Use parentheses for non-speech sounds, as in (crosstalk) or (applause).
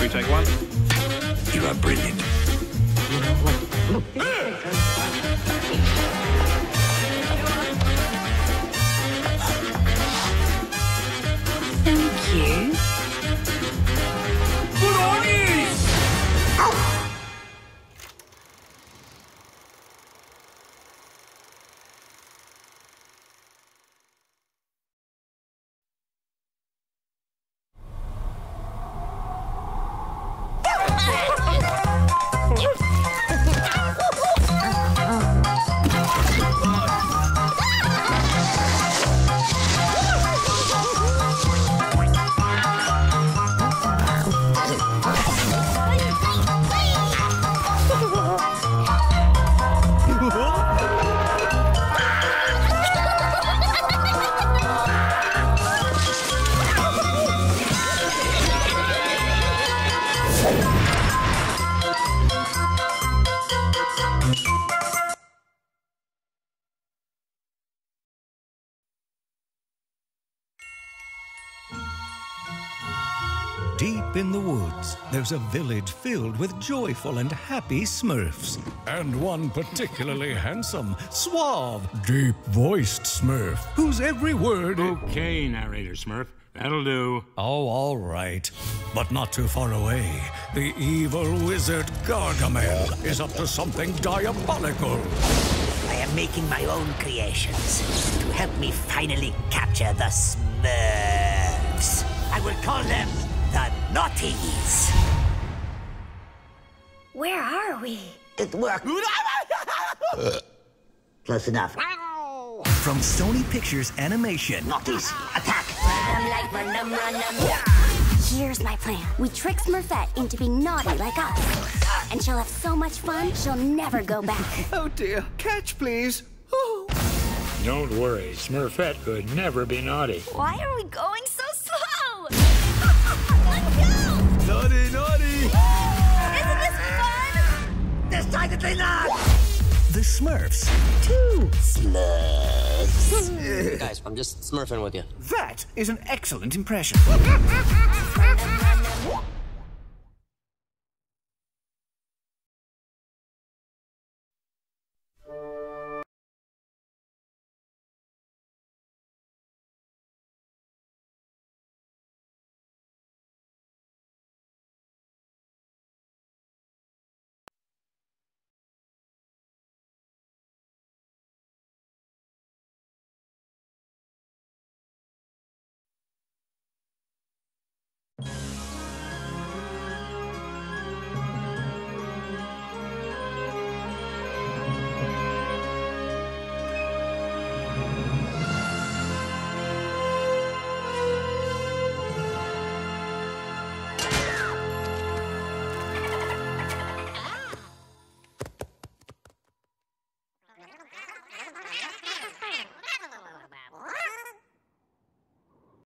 we take one? You are brilliant. Deep in the woods, there's a village filled with joyful and happy Smurfs. And one particularly (laughs) handsome, suave, deep voiced Smurf, whose every word. Okay, narrator Smurf. That'll do. Oh, all right. But not too far away. The evil wizard Gargamel is up to something diabolical. I am making my own creations to help me finally capture the Smurfs. I will call them the Naughties. Where are we? It worked. (laughs) Close enough. From Sony Pictures Animation. Naughties, attack! Here's my plan. We trick Smurfette into being naughty like us. And she'll have so much fun, she'll never go back. Oh dear. Catch, please. Don't worry, Smurfette could never be naughty. Why are we going so Smurfs. Two Smurfs. Guys, I'm just smurfing with you. That is an excellent impression. (laughs) you